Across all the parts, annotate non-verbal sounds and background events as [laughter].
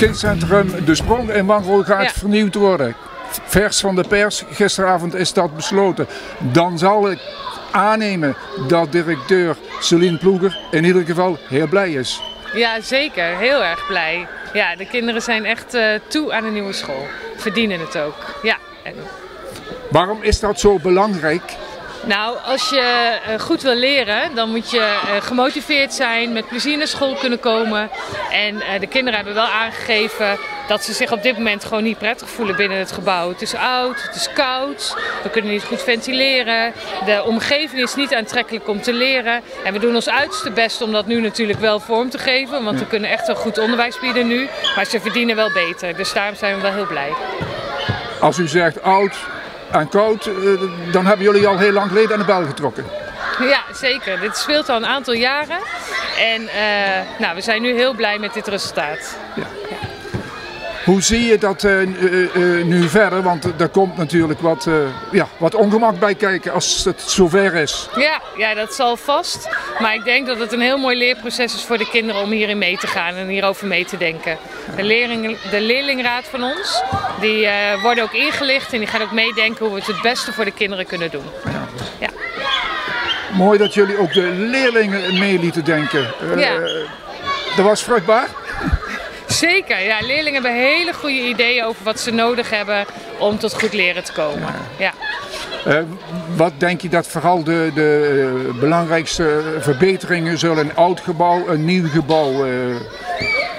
kindcentrum De Sprong in Wangrol gaat Ja. vernieuwd worden. Vers van de pers, gisteravond is dat besloten. Dan zal ik aannemen dat directeur Celine Ploeger in ieder geval heel blij is. Ja, zeker. Heel erg blij. Ja, de kinderen zijn echt eh, toe aan een nieuwe school. Verdienen het ook. Ja. En, Waarom is dat zo belangrijk? Nou, als je eh, goed wil leren, dan moet je eh, gemotiveerd zijn, met plezier naar school kunnen komen. En eh, de kinderen hebben wel aangegeven dat ze zich op dit moment gewoon niet prettig voelen binnen het gebouw. Het is oud, het is koud, we kunnen niet goed ventileren. De omgeving is niet aantrekkelijk om te leren. En we doen ons uiterste best om dat nu natuurlijk wel vorm te geven. Want we kunnen echt een goed onderwijs bieden nu. Maar ze verdienen wel beter. Dus daarom zijn we wel heel blij. Als u zegt oud en koud, eh, dan hebben jullie al heel lang geleden aan de bel getrokken. Ja, zeker. Dit speelt al een aantal jaren. En eh, nou, we zijn nu heel blij met dit resultaat. Hoe zie je dat eh, nu verder? Want er komt natuurlijk wat, ja, wat ongemak bij kijken als het zover is. Ja, ja, dat zal vast. Maar ik denk dat het een heel mooi leerproces is voor de kinderen om hierin mee te gaan en hierover mee te denken. De, leerling, de leerlingraad van ons, die eh, worden ook ingelicht en die gaan ook meedenken hoe we het het beste voor de kinderen kunnen doen. Ja. Mooi dat jullie ook de leerlingen mee lieten denken. Eh, Ja. Dat was vruchtbaar. Zeker, ja, leerlingen hebben hele goede ideeën over wat ze nodig hebben om tot goed leren te komen. Ja. Eh, wat denk je dat vooral de, de eh, belangrijkste verbeteringen zullen? Een oud gebouw, een nieuw gebouw?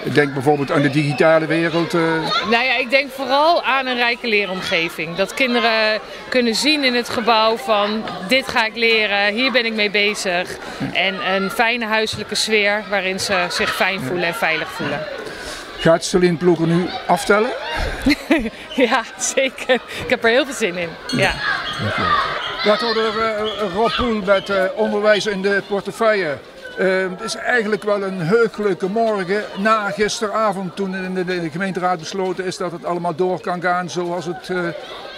ik denk bijvoorbeeld aan de digitale wereld. eh. Nou ja, ik denk vooral aan een rijke leeromgeving. Dat kinderen kunnen zien in het gebouw van dit ga ik leren, hier ben ik mee bezig. En een fijne huiselijke sfeer waarin ze zich fijn voelen en veilig voelen. Gaat Celine Ploeger nu aftellen? [laughs] Ja, zeker. Ik heb er heel veel zin in. Ja. Wethouder uh, Rob Poel met eh, onderwijs in de portefeuille. Eh, het is eigenlijk wel een heugelijke morgen na gisteravond toen in de, de gemeenteraad besloten is dat het allemaal door kan gaan zoals het eh,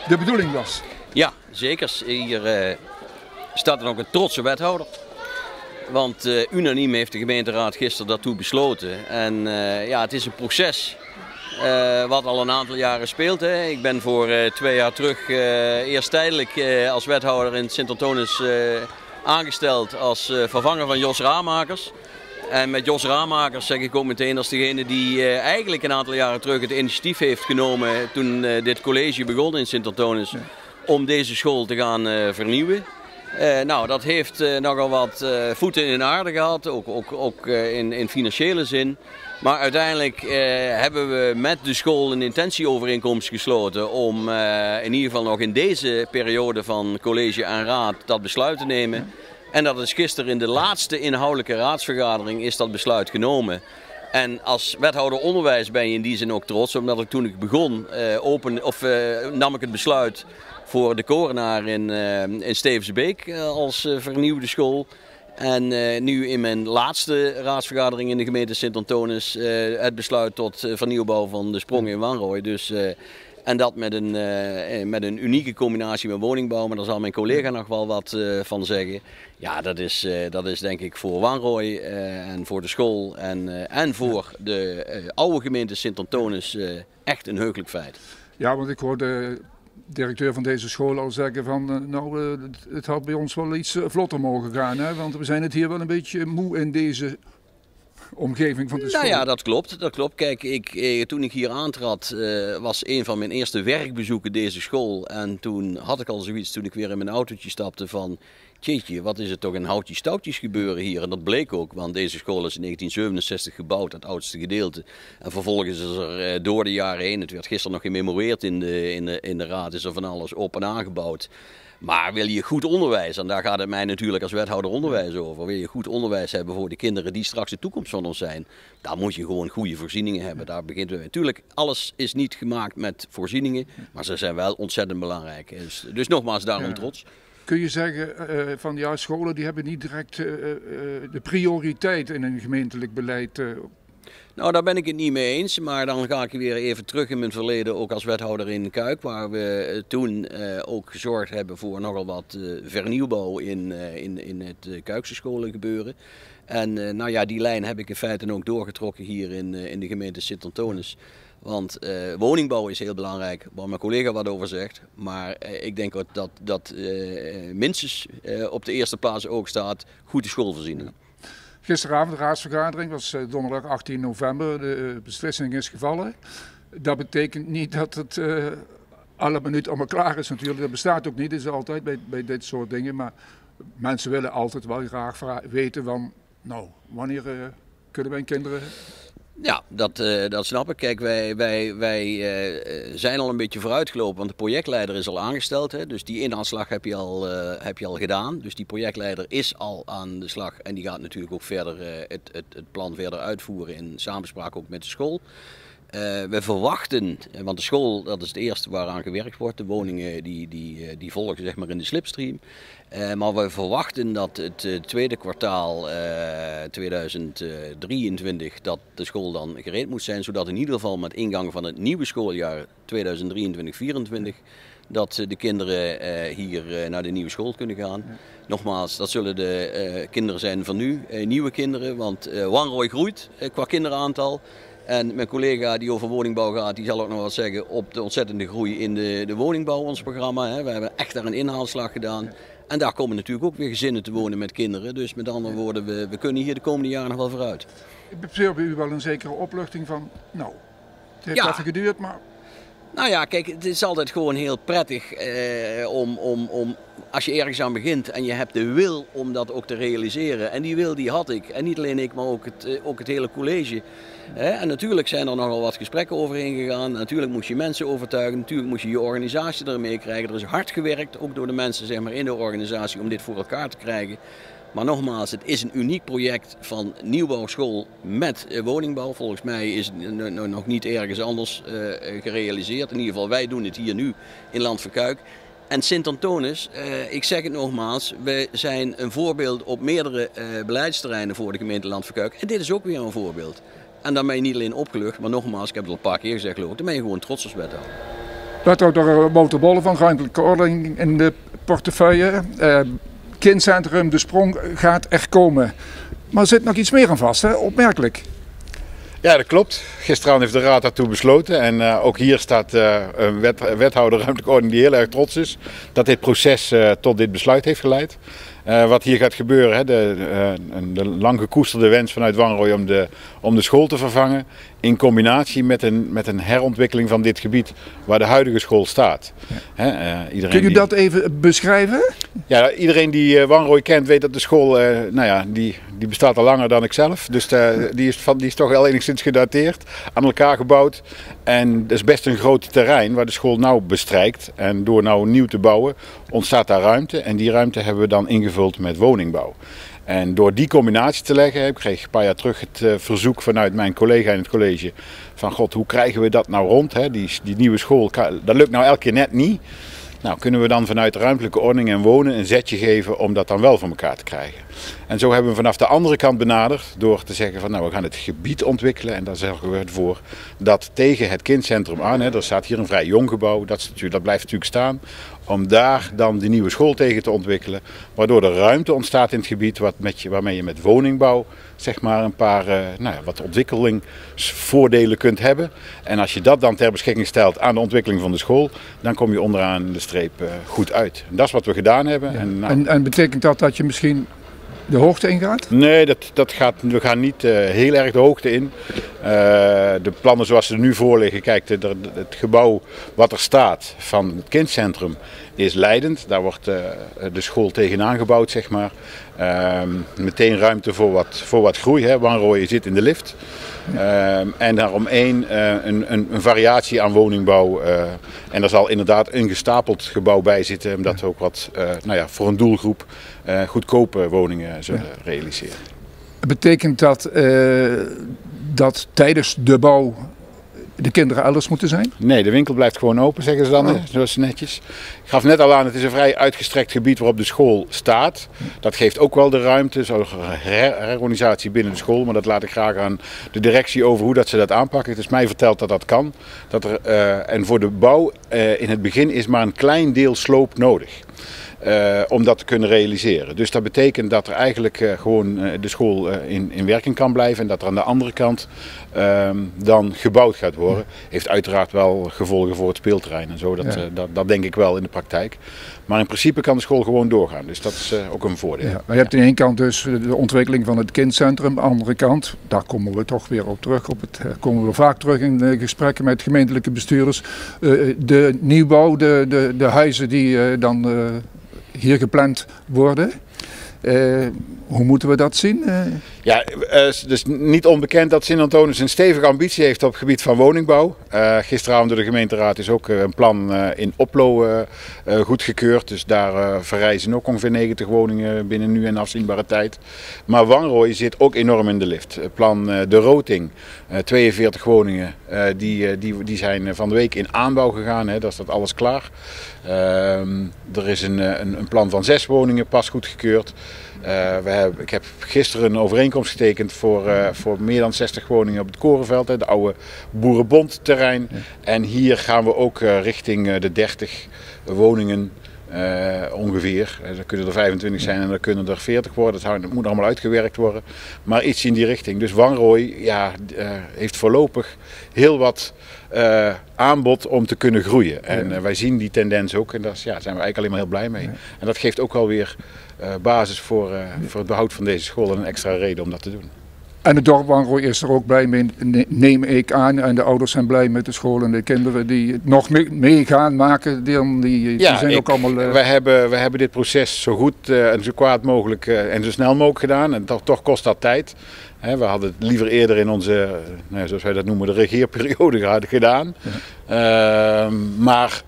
de bedoeling was. Ja, zeker. Hier eh, staat er ook een trotse wethouder. Want eh, unaniem heeft de gemeenteraad gisteren daartoe besloten. En eh, ja, het is een proces eh, wat al een aantal jaren speelt. Hè. Ik ben voor twee jaar terug eerst tijdelijk als wethouder in Sint-Antonis aangesteld als vervanger van Jos Raamakers. En met Jos Raamakers zeg ik ook meteen als degene die eigenlijk een aantal jaren terug het initiatief heeft genomen toen dit college begon in Sint-Antonis om deze school te gaan vernieuwen. Eh, nou, dat heeft eh, nogal wat eh, voeten in aarde gehad, ook, ook, ook in, in financiële zin. Maar uiteindelijk hebben we met de school een intentieovereenkomst gesloten om in ieder geval nog in deze periode van college en raad dat besluit te nemen. En dat is gisteren in de laatste inhoudelijke raadsvergadering is dat besluit genomen. En als wethouder onderwijs ben je in die zin ook trots, omdat ik toen ik begon open, of, nam ik het besluit voor de korenaar in, eh in Stevensbeek eh, als eh, vernieuwde school. En nu in mijn laatste raadsvergadering in de gemeente Sint-Antonis het besluit tot vernieuwbouw van de sprong in Wanrooy. Dus, en dat met een, met een unieke combinatie met woningbouw, maar daar zal mijn collega nog wel wat van zeggen. Ja, dat is, dat is denk ik voor Wanrooy en voor de school en, en voor de oude gemeente Sint-Antonis echt een heugelijk feit. Ja, want ik hoorde de directeur van deze school al zeggen van eh, nou, eh, het, had bij ons wel iets eh, vlotter mogen gaan. Hè? Want we zijn het hier wel een beetje moe in deze omgeving van de school. Nou ja, dat klopt. Dat klopt. Kijk, ik, eh, toen ik hier aantrad, eh, was een van mijn eerste werkbezoeken deze school. En toen had ik al zoiets, toen ik weer in mijn autootje stapte, van... Tjeetje, wat is het toch een houtje stoutjes gebeuren hier. En dat bleek ook, want deze school is in 1967 gebouwd, het oudste gedeelte. En vervolgens is er eh, door de jaren heen, het werd gisteren nog gememoreerd in de, in de, in de raad, is er van alles op en aangebouwd. Maar wil je goed onderwijs, en daar gaat het mij natuurlijk als wethouder onderwijs over, wil je goed onderwijs hebben voor de kinderen die straks de toekomst van ons zijn, dan moet je gewoon goede voorzieningen hebben. Daar begint het. Natuurlijk, alles is niet gemaakt met voorzieningen, maar ze zijn wel ontzettend belangrijk. Dus, dus nogmaals, daarom trots. Kun je zeggen eh, van ja, scholen die hebben niet direct eh, eh, de prioriteit in een gemeentelijk beleid. eh. Nou, daar ben ik het niet mee eens. Maar dan ga ik weer even terug in mijn verleden, ook als wethouder in Kuik. Waar we eh, toen eh, ook gezorgd hebben voor nogal wat eh, vernieuwbouw in, eh, in, in het eh, Kuikse scholen gebeuren. En nou ja, die lijn heb ik in feite ook doorgetrokken hier in, in de gemeente Sint-Antonis. Want woningbouw is heel belangrijk, waar mijn collega wat over zegt. Maar ik denk dat, dat, dat minstens op de eerste plaats ook staat goede schoolvoorziening. Gisteravond de raadsvergadering, was donderdag 18 november, de beslissing is gevallen. Dat betekent niet dat het alle minuut allemaal klaar is natuurlijk. Dat bestaat ook niet, is altijd bij, bij dit soort dingen. Maar mensen willen altijd wel graag weten van, nou, wanneer uh, kunnen mijn kinderen... Ja, dat, uh, dat snap ik. Kijk, wij, wij, wij uh, zijn al een beetje vooruitgelopen, want de projectleider is al aangesteld. Hè? Dus die inhaalslag heb je, al, heb je al gedaan. Dus die projectleider is al aan de slag en die gaat natuurlijk ook verder het, het, het plan verder uitvoeren in samenspraak ook met de school. Uh, we verwachten, want de school dat is het eerste waaraan gewerkt wordt, de woningen die, die, eh, die volgen zeg maar in de slipstream. Maar we verwachten dat het tweede kwartaal 2023 dat de school dan gereed moet zijn, zodat in ieder geval met ingang van het nieuwe schooljaar 2023-2024 dat de kinderen hier naar de nieuwe school kunnen gaan. Nogmaals, dat zullen de kinderen zijn van nu, nieuwe kinderen, want Wanrooy groeit qua kinderaantal. En mijn collega die over woningbouw gaat, die zal ook nog wat zeggen op de ontzettende groei in de, de woningbouw, ons programma. Hè. We hebben echt daar een inhaalslag gedaan. En daar komen natuurlijk ook weer gezinnen te wonen met kinderen. Dus met andere woorden, we, we kunnen hier de komende jaren nog wel vooruit. Ik bij u wel een zekere opluchting van, nou, het heeft even geduurd, maar nou ja, kijk, het is altijd gewoon heel prettig eh, om, om, om, als je ergens aan begint en je hebt de wil om dat ook te realiseren. En die wil die had ik. En niet alleen ik, maar ook het, eh, ook het hele college. En natuurlijk zijn er nogal wat gesprekken overheen gegaan. Natuurlijk moest je mensen overtuigen. Natuurlijk moest je je organisatie ermee krijgen. Er is hard gewerkt, ook door de mensen zeg maar, in de organisatie, om dit voor elkaar te krijgen. Maar nogmaals, het is een uniek project van nieuwbouwschool met eh, woningbouw. Volgens mij is het nog niet ergens anders eh, gerealiseerd. In ieder geval, wij doen het hier nu in Landverkuik. En Sint-Antonis, eh, ik zeg het nogmaals, we zijn een voorbeeld op meerdere beleidsterreinen voor de gemeente Landverkuik. En dit is ook weer een voorbeeld. En je niet alleen opgelucht, maar nogmaals, ik heb het al een paar keer gezegd, geloof dan ben je gewoon trots als wethouder. Wethouder Wouter Bolle van ruimtelijke ordening in de portefeuille kindcentrum De Sprong gaat er komen. Maar er zit nog iets meer aan vast, hè? opmerkelijk. Ja, dat klopt. Gisteravond heeft de Raad daartoe besloten. En uh, ook hier staat uh, een wet, wethouder ruimtelijke ordening die heel erg trots is dat dit proces uh, tot dit besluit heeft geleid. Wat hier gaat gebeuren, hè, de, de lang gekoesterde wens vanuit Wanrooy om de, om de school te vervangen, in combinatie met een, met een herontwikkeling van dit gebied waar de huidige school staat. Ja. Uh, Kun je dat even beschrijven? Ja, iedereen die uh, Wanrooy kent weet dat de school, uh, nou ja, die, die bestaat al langer dan ik zelf. Dus die, is van, die is toch wel enigszins gedateerd, aan elkaar gebouwd. En dat is best een groot terrein waar de school nou bestrijkt. En door nou nieuw te bouwen ontstaat daar ruimte. En die ruimte hebben we dan ingevuld met woningbouw. En door die combinatie te leggen, ik kreeg een paar jaar terug het uh, verzoek vanuit mijn collega in het college. Van god, hoe krijgen we dat nou rond? Hè? Die, die nieuwe school, dat lukt nou elke keer net niet. Nou, kunnen we dan vanuit ruimtelijke ordening en wonen een zetje geven om dat dan wel voor elkaar te krijgen? En zo hebben we vanaf de andere kant benaderd door te zeggen van nou we gaan het gebied ontwikkelen en daar zorgen we ervoor dat tegen het kindcentrum aan, hè, er staat hier een vrij jong gebouw, dat, dat blijft natuurlijk staan, om daar dan die nieuwe school tegen te ontwikkelen. Waardoor er ruimte ontstaat in het gebied wat met je, waarmee je met woningbouw zeg maar een paar uh, nou ja, wat ontwikkelingsvoordelen kunt hebben. En als je dat dan ter beschikking stelt aan de ontwikkeling van de school, dan kom je onderaan de streep uh, goed uit. En dat is wat we gedaan hebben. Ja. En, nou, en, en betekent dat dat je misschien de hoogte ingaat? Nee, dat, dat gaat, we gaan niet uh, heel erg de hoogte in. Uh, de plannen zoals ze er nu voor liggen, kijk, het gebouw wat er staat van het kindcentrum is leidend. Daar wordt uh, de school tegenaan gebouwd, zeg maar. meteen ruimte voor wat, voor wat groei. Hè. Zit in de lift. En daaromheen uh, een, een, een, variatie aan woningbouw. Uh, en er zal inderdaad een gestapeld gebouw bij zitten, omdat we ook wat nou ja, voor een doelgroep goedkope woningen zullen realiseren. Betekent dat dat tijdens de bouw de kinderen elders moeten zijn? Nee, de winkel blijft gewoon open, zeggen ze dan, oh. zoals netjes. Ik gaf net al aan, het is een vrij uitgestrekt gebied waarop de school staat. Dat geeft ook wel de ruimte, zo'n herorganisatie binnen de school. Maar dat laat ik graag aan de directie over hoe dat ze dat aanpakken. Het is mij verteld dat dat kan. Dat er, uh, en voor de bouw uh, in het begin is maar een klein deel sloop nodig. Uh, om dat te kunnen realiseren. Dus dat betekent dat er eigenlijk uh, gewoon de school in, in werking kan blijven en dat er aan de andere kant ehm, dan gebouwd gaat worden. Heeft uiteraard wel gevolgen voor het speelterrein en zo, dat, dat, dat denk ik wel in de praktijk. Maar in principe kan de school gewoon doorgaan, dus dat is ook een voordeel. Ja, maar je hebt aan de ene kant dus de ontwikkeling van het kindcentrum, aan de andere kant, daar komen we toch weer op terug. Op het, komen we vaak terug in de gesprekken met gemeentelijke bestuurders. de nieuwbouw, de, de, de huizen die dan hier gepland worden. Uh, hoe moeten we dat zien? Uh... Ja, uh, dus niet onbekend dat Sint-Antonis een stevige ambitie heeft op het gebied van woningbouw. gisteravond door de gemeenteraad is ook een plan in Oplo goedgekeurd. Dus daar verrijzen ook ongeveer 90 woningen binnen nu en afzienbare tijd. Maar Wanrooy zit ook enorm in de lift. Het plan De Roting, 42 woningen, die, die, die zijn van de week in aanbouw gegaan. Hè, dat staat alles klaar. Ehm, er is een, een, een plan van zes woningen pas goedgekeurd. Uh, we hebben, ik heb gisteren een overeenkomst getekend voor, uh, voor meer dan 60 woningen op het Korenveld, hè, de oude Boerenbondterrein. Ja. En hier gaan we ook uh, richting de 30 woningen ongeveer. Er kunnen er 25 zijn en er kunnen er 40 worden. Dat, dat moet allemaal uitgewerkt worden. Maar iets in die richting. Dus Wanrooy ja, heeft voorlopig heel wat aanbod om te kunnen groeien. En wij zien die tendens ook. En daar ja, zijn we eigenlijk alleen maar heel blij mee. En dat geeft ook wel weer basis voor, voor het behoud van deze school en een extra reden om dat te doen. En het dorp Wanrooy is er ook blij mee, neem ik aan. En de ouders zijn blij met de school en de kinderen die nog mee, gaan maken. Die, die, ja, zijn ik, ook allemaal... Uh... We, hebben, we hebben dit proces zo goed uh, en zo kwaad mogelijk uh, en zo snel mogelijk gedaan. En toch, toch kost dat tijd. He, we hadden het liever eerder in onze, nou, zoals wij dat noemen, de regeerperiode [laughs] gedaan. Ja. Uh, maar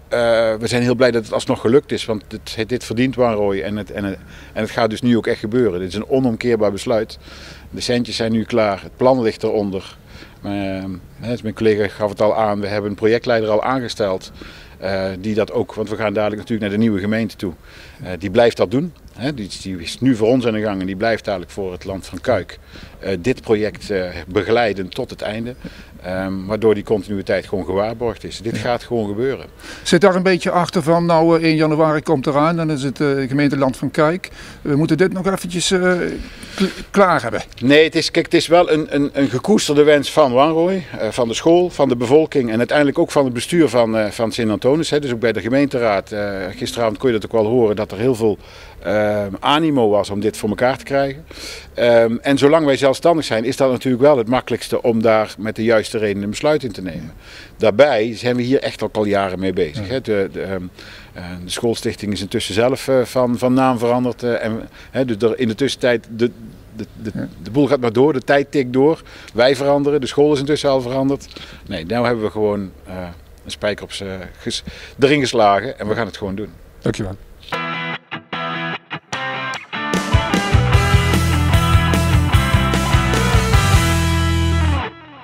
we zijn heel blij dat het alsnog gelukt is. Want dit, dit verdient Wanrooy en het, en, het, en het gaat dus nu ook echt gebeuren. Dit is een onomkeerbaar besluit. De centjes zijn nu klaar, het plan ligt eronder. Uh, mijn collega gaf het al aan, we hebben een projectleider al aangesteld. Uh, die dat ook, want we gaan dadelijk natuurlijk naar de nieuwe gemeente toe. Uh, die blijft dat doen. Die, die, is nu voor ons aan de gang en die blijft dadelijk voor het land van Kuik uh, dit project begeleiden tot het einde. Um, waardoor die continuïteit gewoon gewaarborgd is. Dit gaat gewoon gebeuren. Zit daar een beetje achter van, nou 1 januari komt eraan, dan is het uh, gemeenteland van Kuik. We moeten dit nog eventjes klaar hebben. Nee, het is, kijk, het is wel een, een, een gekoesterde wens van Wanrooy, van de school, van de bevolking en uiteindelijk ook van het bestuur van, van Sint-Antonis. Dus ook bij de gemeenteraad, gisteravond kon je dat ook wel horen, dat er heel veel animo was om dit voor elkaar te krijgen. Um, en zolang wij zelfstandig zijn, is dat natuurlijk wel het makkelijkste om daar met de juiste reden een besluit in te nemen. Daarbij zijn we hier echt ook al jaren mee bezig. Hè. De, de, um, de, schoolstichting is intussen zelf uh, van, van naam veranderd. Uh, en, hè, dus er in de tussentijd, de, de, de, de, boel gaat maar door, de tijd tikt door. Wij veranderen, de school is intussen al veranderd. Nee, nu hebben we gewoon een spijker op erin geslagen en we gaan het gewoon doen. Dankjewel.